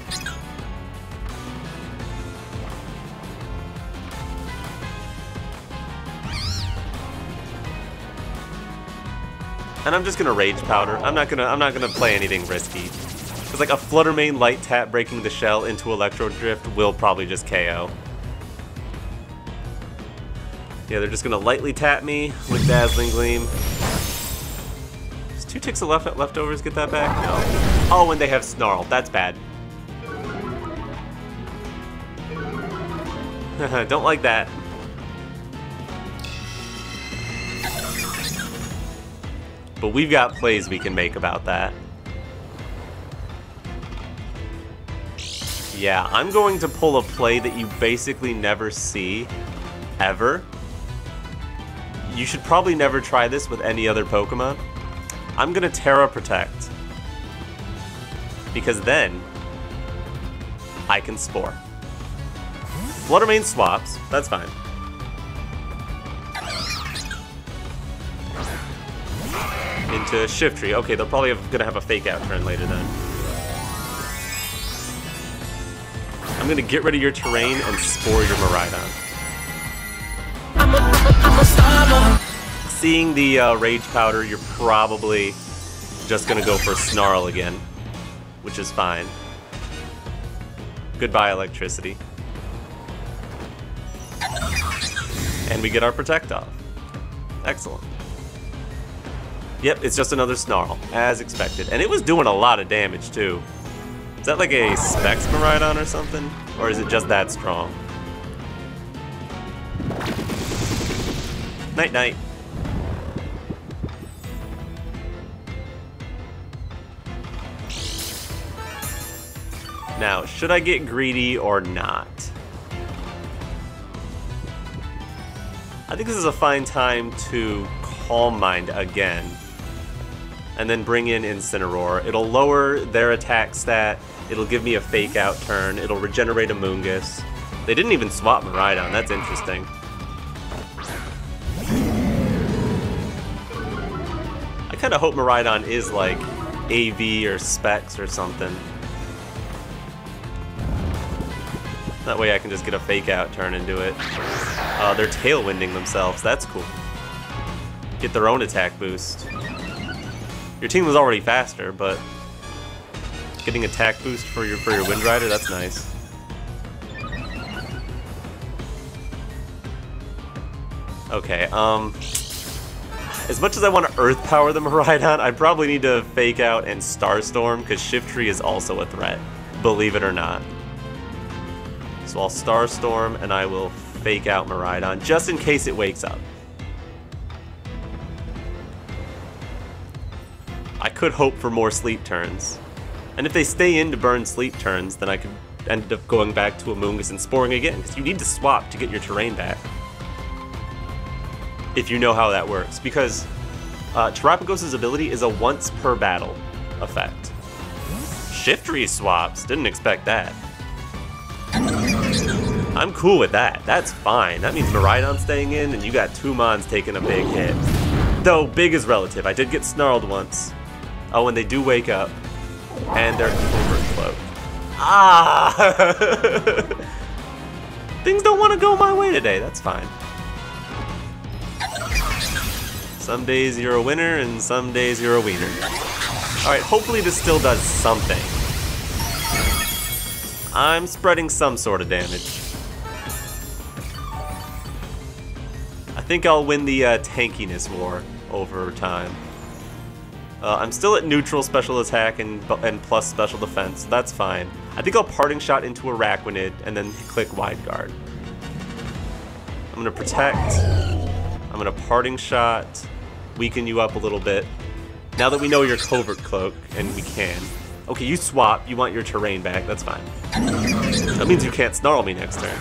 And I'm just gonna Rage Powder. I'm not gonna I'm not gonna play anything risky. Cause like a Fluttermane Light Tap breaking the shell into Electro Drift will probably just KO. Yeah, they're just gonna lightly tap me with Dazzling Gleam. Does two ticks of left leftovers get that back? No. Oh, and they have Snarl. That's bad. <laughs> Don't like that. But we've got plays we can make about that. Yeah, I'm going to pull a play that you basically never see, ever. You should probably never try this with any other Pokemon. I'm gonna Tera Protect. Because then, I can Spore. Fluttermane swaps, that's fine. Into Shiftry. Okay, they're probably have, gonna have a fake out turn later then. I'm gonna get rid of your terrain and spore your Miraidon. Seeing the uh, Rage Powder, you're probably just gonna go for Snarl again, which is fine. Goodbye, Electricity. And we get our Protect off. Excellent. Yep, it's just another Snarl, as expected. And it was doing a lot of damage, too. Is that like a Specs Miraidon or something? Or is it just that strong? Night-night. Now, should I get greedy or not? I think this is a fine time to Calm Mind again. and then bring in Incineroar. It'll lower their attack stat, it'll give me a fake out turn, it'll regenerate a Moongus. They didn't even swap Miraidon, that's interesting. I kind of hope Miraidon is like AV or Specs or something. That way I can just get a fake out turn do it. Uh, they're tailwinding themselves, that's cool. Get their own attack boost. Your team was already faster, but getting attack boost for your for your Wind Rider, that's nice. Okay, um... As much as I want to Earth Power the Miraidon, <laughs> I probably need to Fake Out and Starstorm, because Shiftry is also a threat, believe it or not. So I'll Starstorm, and I will Fake Out Miraidon, just in case it wakes up. I could hope for more sleep turns. And if they stay in to burn sleep turns, then I could end up going back to Amoonguss and Sporing again, because you need to swap to get your terrain back. If you know how that works, because uh, Terapagos' ability is a once per battle effect. Shift Shiftry swaps, didn't expect that. I'm cool with that, that's fine. That means Miraidon staying in and you got two Mons taking a big hit. Though, big is relative, I did get snarled once. Oh, and they do wake up. And they're. Ah! <laughs> Things don't want to go my way today, that's fine. Some days you're a winner, and some days you're a wiener. Alright, hopefully this still does something. I'm spreading some sort of damage. I think I'll win the uh, tankiness war over time. Uh, I'm still at neutral special attack and, and plus special defense, so that's fine. I think I'll parting shot into Araquanid and then click wide guard. I'm gonna protect. I'm gonna parting shot, weaken you up a little bit. Now that we know your covert cloak, and we can. Okay, you swap, you want your terrain back, that's fine. That means you can't snarl me next turn.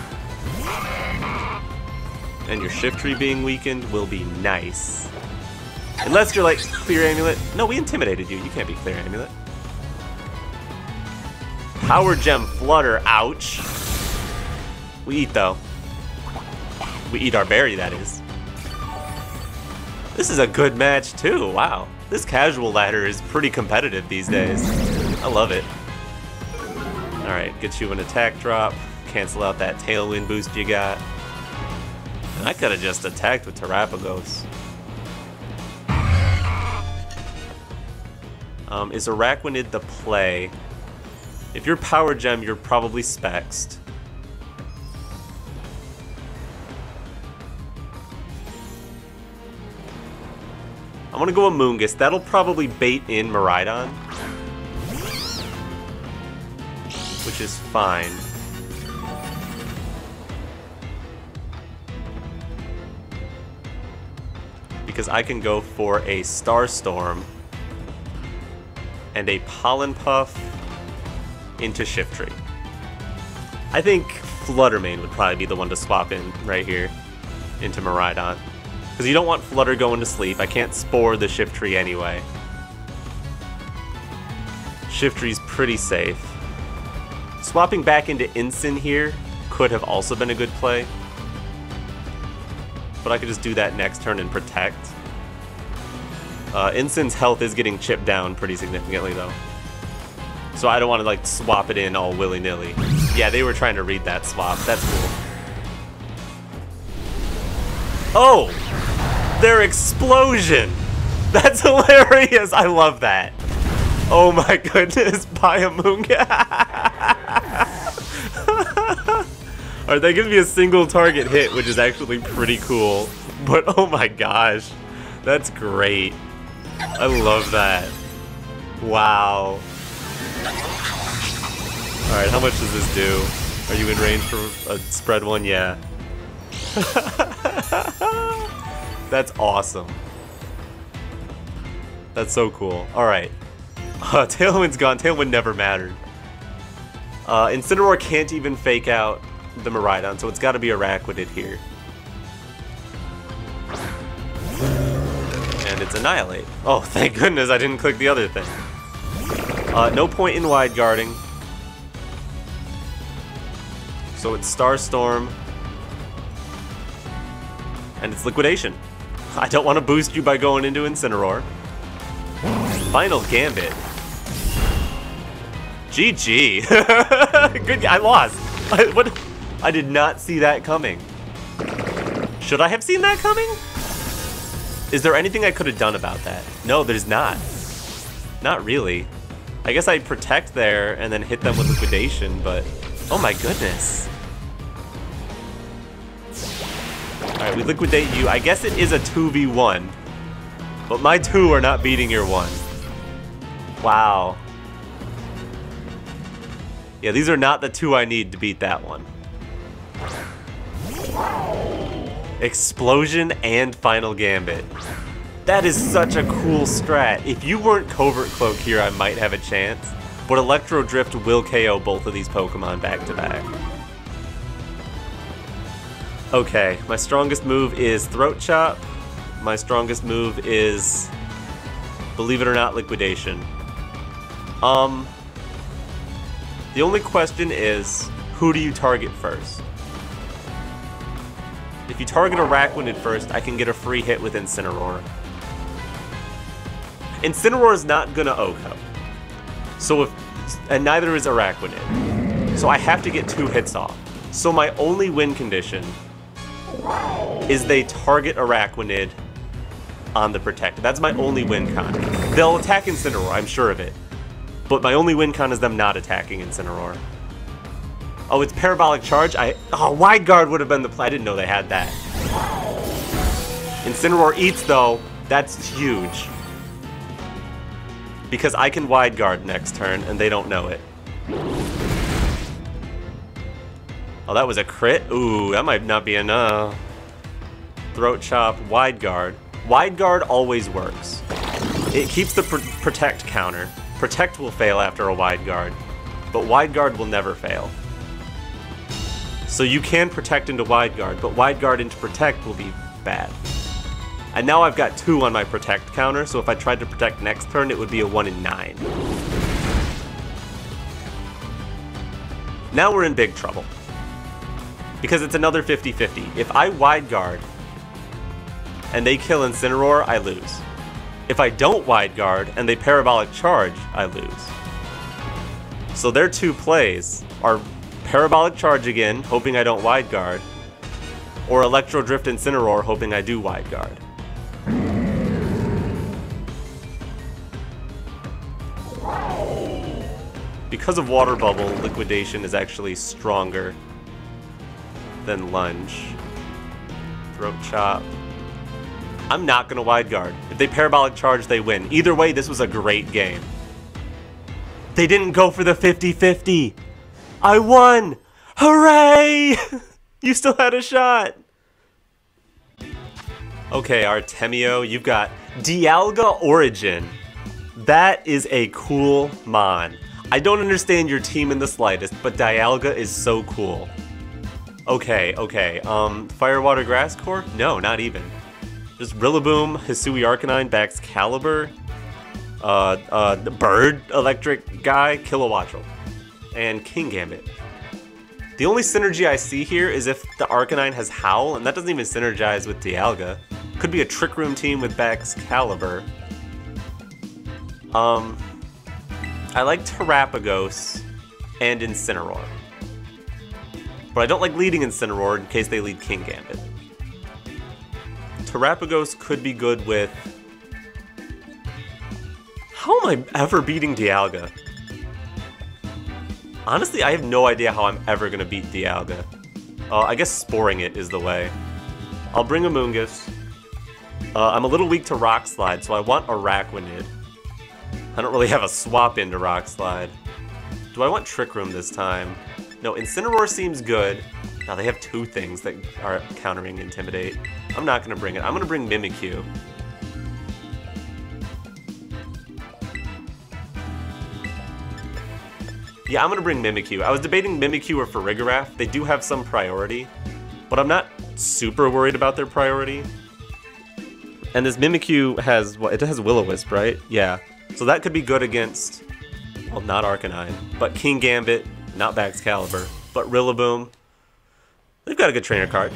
And your Shiftry being weakened will be nice. Unless you're like, Clear Amulet. No, we intimidated you. You can't be Clear Amulet. Power Gem Flutter. Ouch. We eat, though. We eat our berry, that is. This is a good match, too. Wow. This casual ladder is pretty competitive these days. I love it. Alright, get you an attack drop. Cancel out that tailwind boost you got. And I could have just attacked with Terapagos. Um, is Araquanid the play? If you're Power Gem, you're probably Spexed. I'm gonna go Amoonguss. That'll probably bait in Miraidon. Which is fine. Because I can go for a Starstorm and a Pollen Puff into Shiftry. I think Fluttermane would probably be the one to swap in right here into Miraidon. Because you don't want Flutter going to sleep. I can't Spore the Shiftry anyway. Shiftry's pretty safe. Swapping back into Incin here could have also been a good play. But I could just do that next turn and Protect. Uh, health is getting chipped down pretty significantly, though. So I don't want to, like, swap it in all willy-nilly. Yeah, they were trying to read that swap. That's cool. Oh! Their explosion! <laughs> That's hilarious! I love that. Oh my <laughs> goodness, buy a moon <laughs> Alright, that gives me a single target hit, which is actually pretty cool. But oh my gosh, that's great. I love that. Wow. Alright, how much does this do? Are you in range for a spread one? Yeah. <laughs> That's awesome. That's so cool. Alright. <laughs> Uh, Tailwind's gone. Tailwind never mattered. Uh, Incineroar can't even fake out the Miraidon, so it's got to be Araquanid here. It's Annihilape. Oh, <laughs> thank goodness I didn't click the other thing. Uh, no point in wide guarding. So it's Starstorm. And it's Liquidation. <laughs> I don't want to boost you by going into Incineroar. Final Gambit. GG. <laughs> Good, I lost. I, what? I did not see that coming. Should I have seen that coming? Is there anything I could have done about that? No, there's not. Not really. I guess I'd protect there and then hit them with liquidation, but oh my goodness. Alright, we liquidate you. I guess it is a 2v1, but my two are not beating your one. Wow. Yeah, these are not the two I need to beat that one. Explosion and Final Gambit. That is such a cool strat. If you weren't Covert Cloak here, I might have a chance. But Electro Drift will KO both of these Pokemon back to back. Okay, my strongest move is Throat Chop. My strongest move is, believe it or not, Liquidation. Um, the only question is, who do you target first? If you target a Araquanid first, I can get a free hit with Incineroar. Incineroar is not gonna OHKO. So if, and neither is Araquanid. So I have to get two hits off. So my only win condition is they target Araquanid on the Protect. That's my only win con. They'll attack Incineroar, I'm sure of it. But my only win con is them not attacking Incineroar. Oh, it's Parabolic Charge? I Oh, Wide Guard would have been the play. I didn't know they had that. Incineroar eats, though. That's huge. Because I can Wide Guard next turn, and they don't know it. Oh, that was a crit? Ooh, that might not be enough. Throat Chop, Wide Guard. Wide Guard always works. It keeps the pr Protect counter. Protect will fail after a Wide Guard, but Wide Guard will never fail. So you can protect into wide guard, but wide guard into protect will be bad. And now I've got two on my protect counter, so if I tried to protect next turn, it would be a one in nine. Now we're in big trouble. Because it's another 50-50. If I wide guard and they kill Incineroar, I lose. If I don't wide guard and they parabolic charge, I lose. So their two plays are Parabolic Charge again, hoping I don't Wide Guard. Or Electro Drift Incineroar, hoping I do Wide Guard. Because of Water Bubble, Liquidation is actually stronger than Lunge. Throat Chop. I'm not going to Wide Guard. If they Parabolic Charge, they win. Either way, this was a great game. They didn't go for the 50-50. I won! Hooray! <laughs> you still had a shot! Okay, Artemio, you've got Dialga Origin. That is a cool mon. I don't understand your team in the slightest, but Dialga is so cool. Okay, okay, um, Firewater Grass Core? No, not even. Just Rillaboom, Hisui Arcanine, Baxcalibur, uh, uh, the Bird Electric Guy, Kilowattrel and King Gambit. The only synergy I see here is if the Arcanine has Howl, and that doesn't even synergize with Dialga. Could be a Trick Room team with Baxcalibur. Um, I like Terapagos and Incineroar. But I don't like leading Incineroar in case they lead King Gambit. Terapagos could be good with... How am I ever beating Dialga? Honestly, I have no idea how I'm ever going to beat Dialga. Uh, I guess sporing it is the way. I'll bring Amoonguss. Uh, I'm a little weak to Rock Slide, so I want Araquanid. I don't really have a swap into Rock Slide. Do I want Trick Room this time? No, Incineroar seems good. Now they have two things that are countering Intimidate. I'm not going to bring it. I'm going to bring Mimikyu. Yeah, I'm gonna bring Mimikyu. I was debating Mimikyu or Farigiraf. They do have some priority, but I'm not super worried about their priority. And this Mimikyu has what? It has Will-O-Wisp, right? Yeah. So that could be good against, well, not Arcanine, but King Gambit, not Baxcalibur, but Rillaboom. They've got a good trainer card.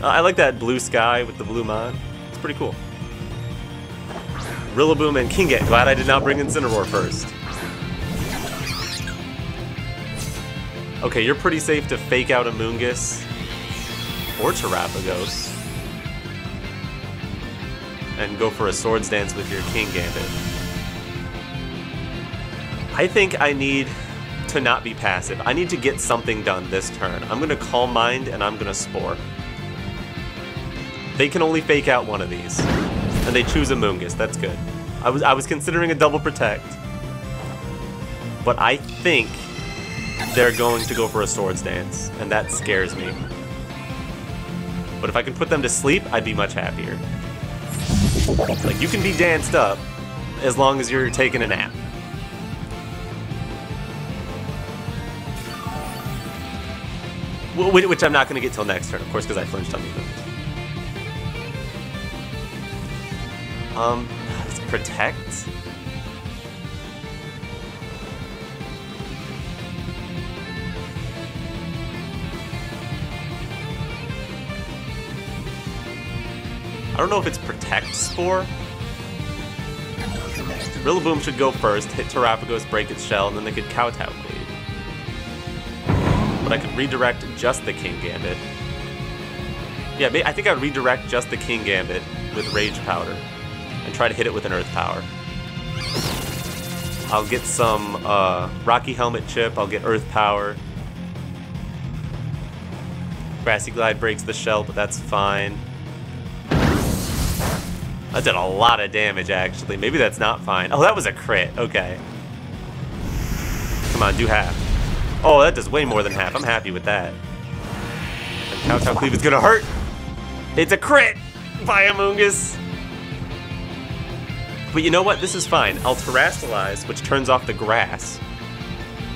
Uh, I like that blue sky with the blue mod. It's pretty cool. Rillaboom and Kingambit. Glad I did not bring Incineroar first. Okay, you're pretty safe to fake out a Moongus or Terapagos and go for a Swords Dance with your King Gambit. I think I need to not be passive. I need to get something done this turn. I'm going to Calm Mind and I'm going to Spore. They can only fake out one of these. And they choose a Moongus. That's good. I was, I was considering a double protect. But I think they're going to go for a Swords Dance. And that scares me. But if I can put them to sleep, I'd be much happier. Like, you can be danced up as long as you're taking a nap. Which I'm not going to get till next turn, of course, because I flinched on the moves. Um, protect? Don't know if it's Protect Spore. Rillaboom should go first, hit Terapagos, break its shell, and then they could Kowtow Cleave. But I could redirect just the King Gambit. Yeah, I think I'd redirect just the King Gambit with Rage Powder and try to hit it with an Earth Power. I'll get some uh, Rocky Helmet Chip, I'll get Earth Power. Grassy Glide breaks the shell, but that's fine. That did a lot of damage, actually. Maybe that's not fine. Oh, that was a crit. Okay. Come on, do half. Oh, that does way more than half. I'm happy with that. And Kowtow Cleave is gonna hurt. It's a crit by Amoonguss. But you know what? This is fine. I'll Terastallize, which turns off the grass.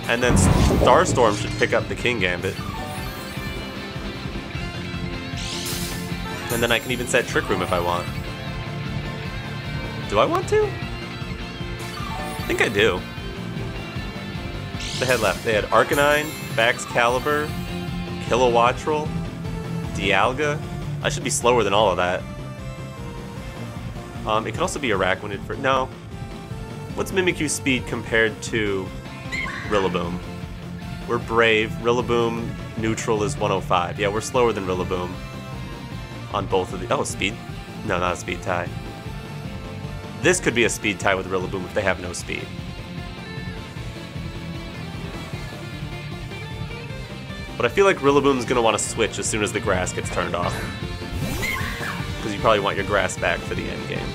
And then Starstorm should pick up the King Gambit. And then I can even set Trick Room if I want. Do I want to? I think I do. They had left. They had Arcanine, Baxcalibur, Kilowattrel, Dialga. I should be slower than all of that. Um, it could also be Araquanid for... No. What's Mimikyu's speed compared to Rillaboom? We're brave. Rillaboom neutral is 105. Yeah, we're slower than Rillaboom on both of the... Oh, speed? No, not a speed tie. This could be a speed tie with Rillaboom if they have no speed. But I feel like Rillaboom's gonna want to switch as soon as the grass gets turned off. Because you probably want your grass back for the end game.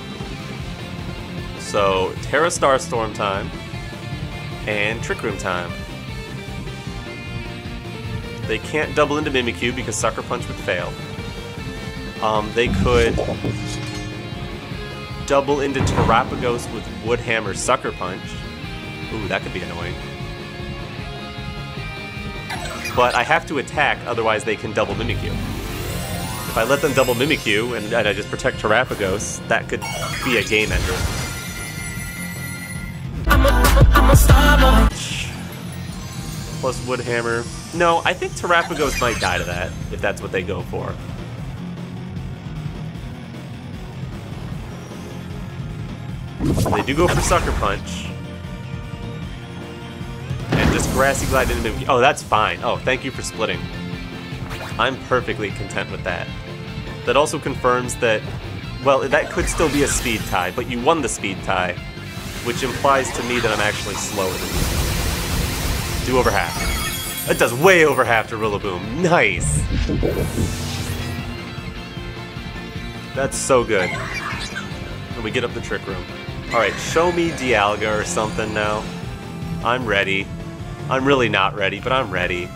So, Tera Starstorm time, and Trick Room time. They can't double into Mimikyu because Sucker Punch would fail. Um, they could double into Terapagos with Woodhammer Sucker Punch. Ooh, that could be annoying. But I have to attack, otherwise they can double Mimikyu. If I let them double Mimikyu and, and I just protect Terapagos, that could be a game ender. Plus Woodhammer. No, I think Terapagos might die to that, if that's what they go for. They do go for Sucker Punch. And just Grassy Glide into Oh, that's fine. Oh, thank you for splitting. I'm perfectly content with that. That also confirms that, well, that could still be a speed tie, but you won the speed tie, which implies to me that I'm actually slower than you. Do over half. That does way over half to Rillaboom. Nice! That's so good. And we get up the Trick Room. Alright, show me Dialga or something now. I'm ready. I'm really not ready, but I'm ready.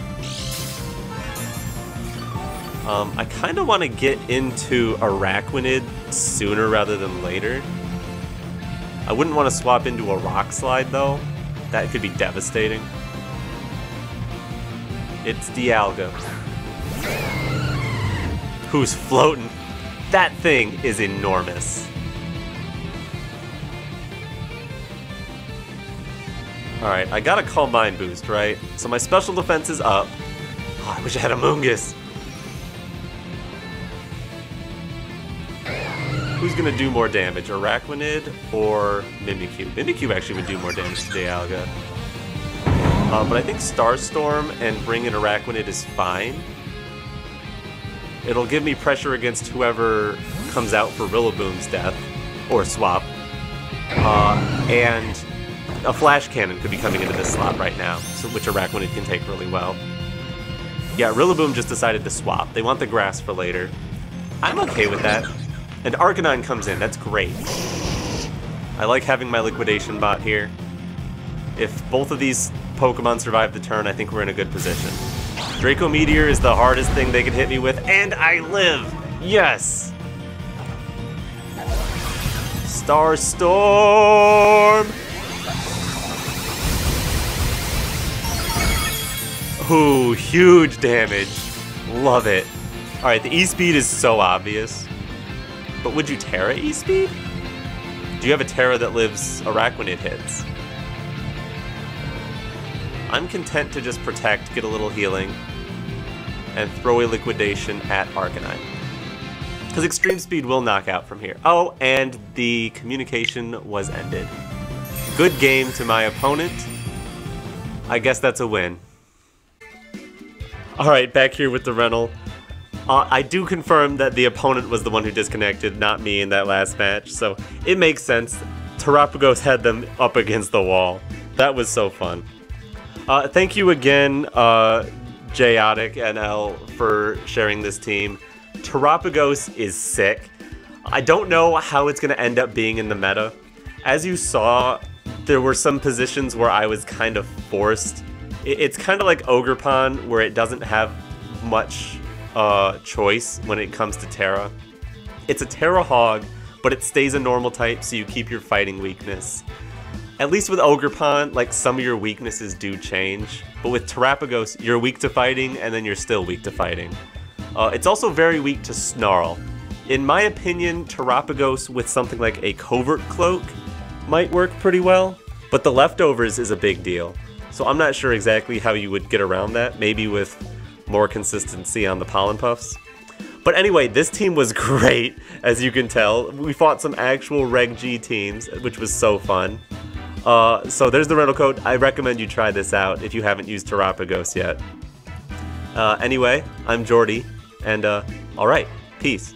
Um, I kind of want to get into Araquanid sooner rather than later. I wouldn't want to swap into a Rock Slide, though. That could be devastating. It's Dialga. Who's floating? That thing is enormous. Alright, I got a Calm Mind boost, right? So my special defense is up. Oh, I wish I had a Moongus. Who's gonna do more damage, Araquanid or Mimikyu? Mimikyu actually would do more damage to Dialga. Uh, but I think Starstorm and bring in Araquanid is fine. It'll give me pressure against whoever comes out for Rillaboom's death, or swap. Uh, and a Flash Cannon could be coming into this slot right now, so which Araquanid can take really well. Yeah, Rillaboom just decided to swap. They want the grass for later. I'm okay with that. And Arcanine comes in, that's great. I like having my Liquidation bot here. If both of these Pokemon survive the turn, I think we're in a good position. Draco Meteor is the hardest thing they could hit me with, and I live! Yes! Star Storm! Ooh, huge damage. Love it. Alright, the E-Speed is so obvious. But would you Tera E-Speed? Do you have a Tera that lives Araquanid hits? I'm content to just protect, get a little healing, and throw a liquidation at Arcanine. Because Extreme Speed will knock out from here. Oh, and the communication was ended. Good game to my opponent. I guess that's a win. Alright, back here with the rental. Uh, I do confirm that the opponent was the one who disconnected, not me in that last match, so it makes sense. Terapagos had them up against the wall. That was so fun. Uh, thank you again, uh, Jayotic NL, for sharing this team. Terapagos is sick. I don't know how it's going to end up being in the meta. As you saw, there were some positions where I was kind of forced. It's kind of like Ogerpon, where it doesn't have much uh, choice when it comes to Tera. It's a Tera Hog, but it stays a normal type, so you keep your fighting weakness. At least with Ogerpon, like some of your weaknesses do change, but with Terapagos, you're weak to fighting and then you're still weak to fighting. Uh, it's also very weak to Snarl. In my opinion, Terapagos with something like a Covert Cloak might work pretty well, but the leftovers is a big deal. So I'm not sure exactly how you would get around that, maybe with more consistency on the Pollen Puffs. But anyway, this team was <laughs> great, as you can tell. We fought some actual Reg G teams, which was so fun. Uh, so there's the rental code. I recommend you try this out if you haven't used Terapagos yet. Uh, anyway, I'm Geordi, and uh, alright, peace.